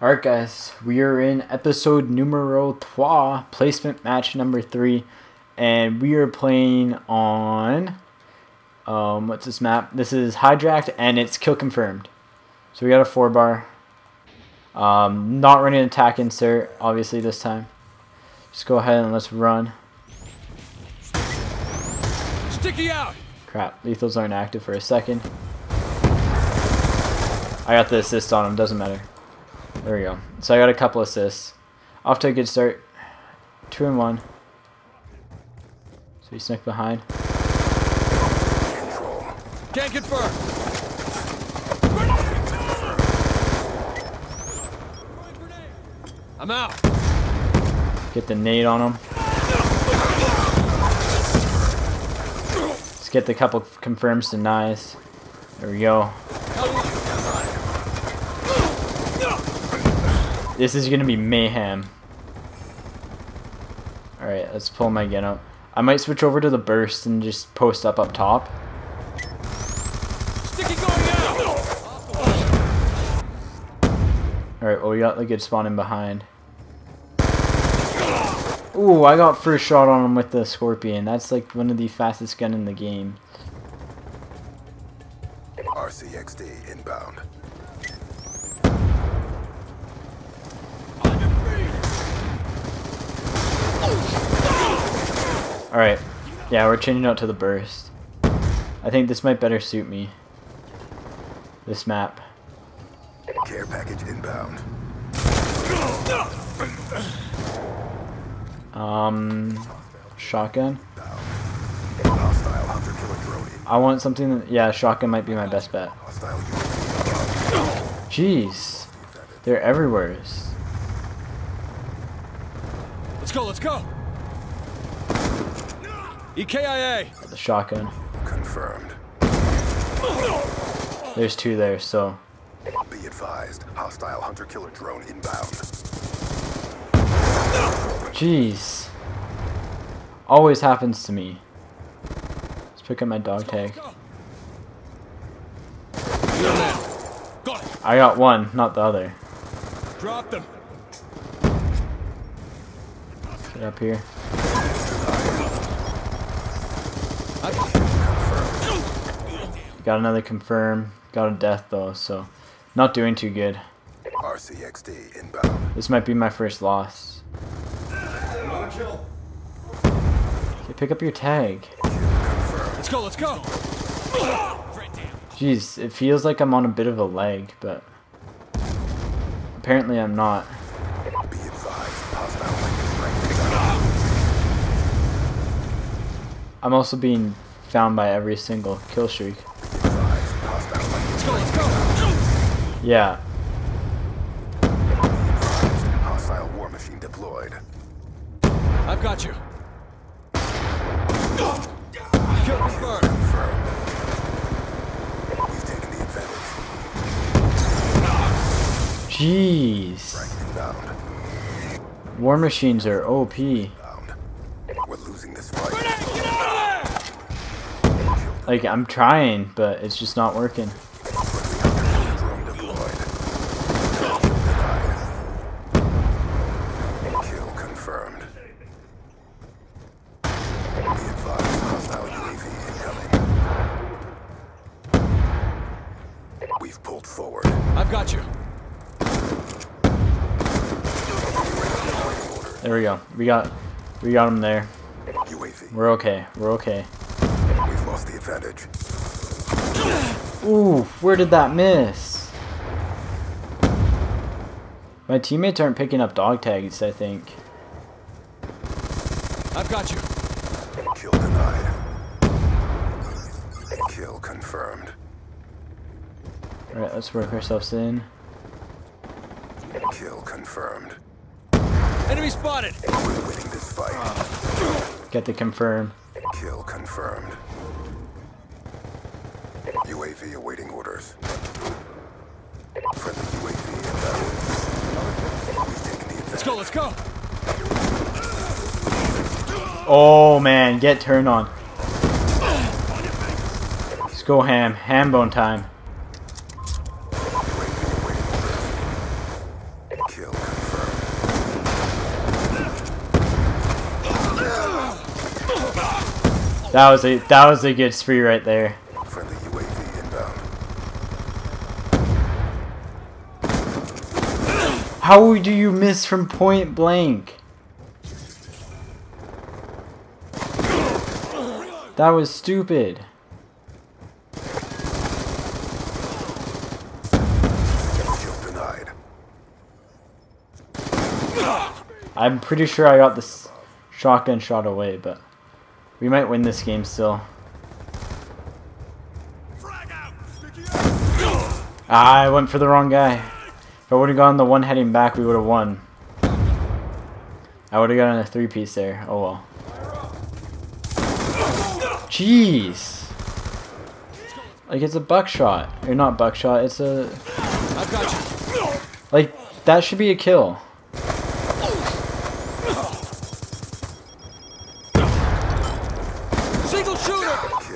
Alright guys, we are in episode numero trois, placement match number three, and we are playing on, um, what's this map? This is Hijacked, and it's kill confirmed. So we got a four bar. Um, not running attack insert, obviously this time. Just go ahead and let's run. Sticky out! Crap, lethals aren't active for a second. I got the assist on him, doesn't matter. There we go. So I got a couple assists. Off to a good start. Two and one. So he snuck behind. Can't confirm. I'm out. Get the nade on him. Let's get the couple confirms denies. There we go. This is gonna be mayhem. Alright, let's pull my gun out. I might switch over to the burst and just post up up top. Sticky going out. Alright, well we got the good spawn in behind. Ooh, I got first shot on him with the Scorpion. That's like one of the fastest gun in the game. RCXD inbound. Alright. Yeah, we're changing out to the burst. I think this might better suit me. This map. Care package inbound. Um, shotgun. Hostile hunter killer drone. in- I want something that, yeah, shotgun might be my best bet. Jeez. They're everywhere. Let's go, let's go. E EKIA. The shotgun. Confirmed. There's two there, so. Be advised. Hostile hunter killer drone inbound. Jeez. Always happens to me. Let's pick up my dog tag. Go. Got. I got one, not the other. Drop them. Get up here. Got another confirm. Got a death though, so not doing too good. RCXD inbound. This might be my first loss. Okay, pick up your tag. Let's go, let's go. Jeez, it feels like I'm on a bit of a leg, but apparently I'm not. I'm also being found by every single kill streak. Advised. Hostile hunter Let's go, let's go. Yeah, Hostile war machine deployed. I've got you. Kill confirmed. Confirmed. We've taken the advantage. jeez. War machines are OP. Inbound. We're losing this fight. Grenade, get out of there! Like, I'm trying, but it's just not working. Drone deployed. Denied. Kill confirmed. Be advised, hostile UAV incoming. We've pulled forward. I've got you. There we go. We got, we got him there. We're okay. We're okay. We've the advantage. Ooh, where did that miss? My teammates aren't picking up dog tags, I think. I've got you. Kill denied. Kill confirmed. Alright, let's work ourselves in. Kill confirmed. Enemy spotted. We're winning this fight. Get the confirm. Kill confirmed. UAV awaiting orders. Friendly UAV the advantage. Let's go, let's go! Oh man, get turned on. Let's go ham. Ham bone time. That was a that was a good spree right there. How do you miss from point blank? That was stupid. I'm pretty sure I got this shotgun shot away, but we might win this game still. Ah, I went for the wrong guy. If I would have gone the one heading back, we would have won. I would have gotten a three-piece there. Oh well. Jeez. Like it's a buckshot. Or not buckshot, it's a... Like, that should be a kill. Single shooter.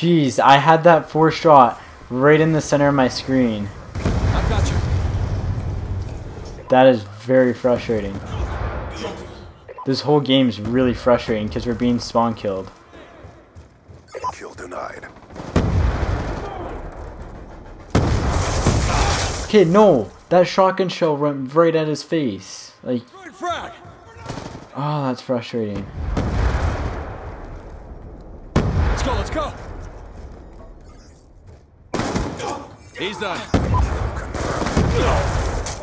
Jeez, I had that four shot right in the center of my screen. I've got you. That is very frustrating. This whole game is really frustrating because we're being spawn killed. Kill denied. Okay, no! That shotgun shell went right at his face. Like, Right oh, that's frustrating. Let's go. Let's go. He's done.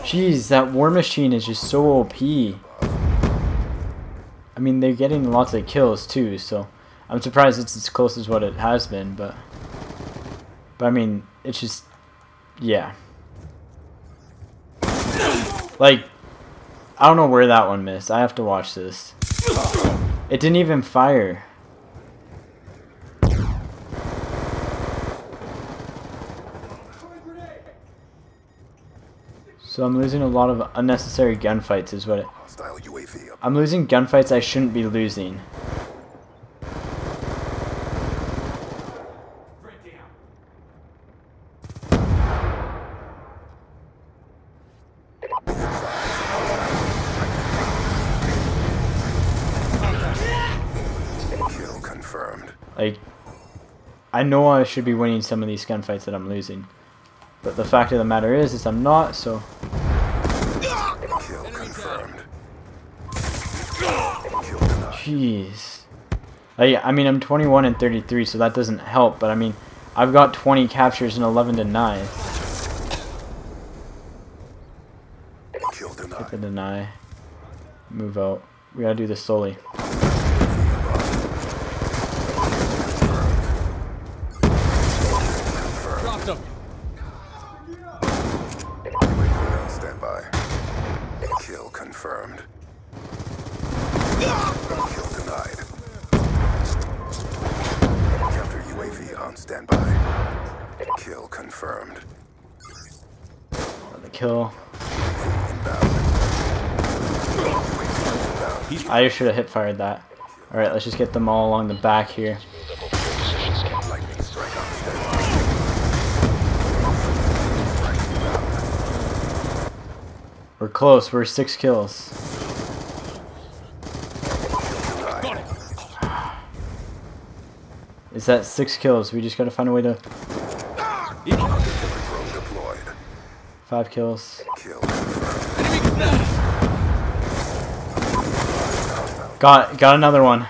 Jeez, that war machine is just so OP. I mean, they're getting lots of kills too, so I'm surprised it's as close as what it has been, but... But I mean, it's just... Yeah. Like, I don't know where that one missed. I have to watch this. It didn't even fire. So I'm losing a lot of unnecessary gunfights is what it... I'm losing gunfights I shouldn't be losing. Like, I know I should be winning some of these gunfights that I'm losing. But the fact of the matter is, is I'm not, so... Kill confirmed. Kill denied. Jeez. Like, I mean, I'm 21 and 33, so that doesn't help, but I mean, I've got 20 captures and 11 denies. Kill Get the deny. Move out. We gotta do this slowly. Dropped him. UAV on standby. Kill confirmed. Ah! Kill denied. Counter UAV on standby. Kill confirmed. The kill. I should have hip fired that. Alright, let's just get them all along the back here. Lightning strike on standby. We're close, we're six kills. Got it. Is that six kills? We just gotta find a way to... He can- Drone deployed. Five kills. Kill confirmed. Enemy contact. Got got another one.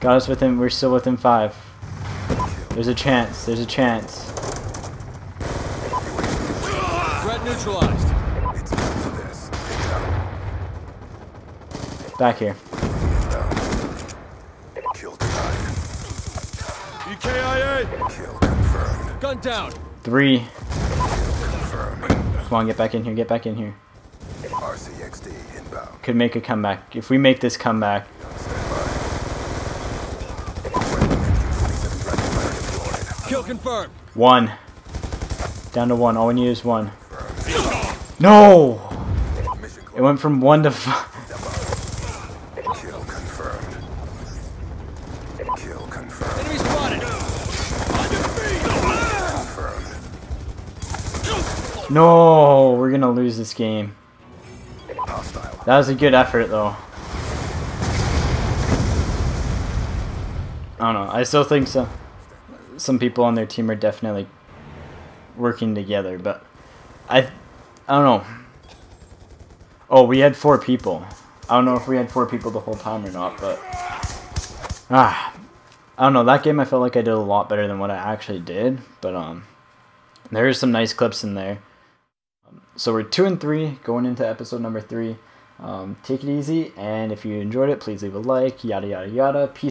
Got us within. We're still within five. There's a chance. There's a chance. Threat neutralized. It's up to this. Inbound. Back here. Inbound. Kill denied. EKIA. Kill confirmed. Gun down. Three. Come on, get back in here. Get back in here. RCXD inbound. Could make a comeback. If we make this comeback, Kill confirmed. one. Down to one. All we need is one. No. It went from one to five. Kill confirmed. Kill confirmed. Enemy spotted. On your feet. No, we're gonna lose this game. That was a good effort, though. I don't know. I still think so. some people on their team are definitely working together, but I I don't know. Oh, we had four people. I don't know if we had four people the whole time or not, but ah, I don't know. That game I felt like I did a lot better than what I actually did, but um, there are some nice clips in there. So we're two and three going into episode number three. Um, take it easy, and if you enjoyed it, please leave a like. Yada yada yada. Peace.